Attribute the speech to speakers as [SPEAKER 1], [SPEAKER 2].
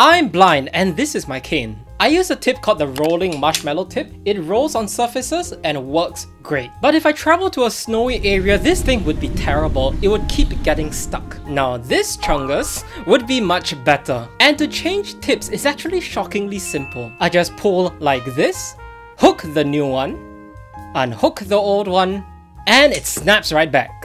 [SPEAKER 1] I'm blind and this is my cane. I use a tip called the rolling marshmallow tip. It rolls on surfaces and works great. But if I travel to a snowy area, this thing would be terrible. It would keep getting stuck. Now this Chungus would be much better. And to change tips is actually shockingly simple. I just pull like this, hook the new one, unhook the old one, and it snaps right back.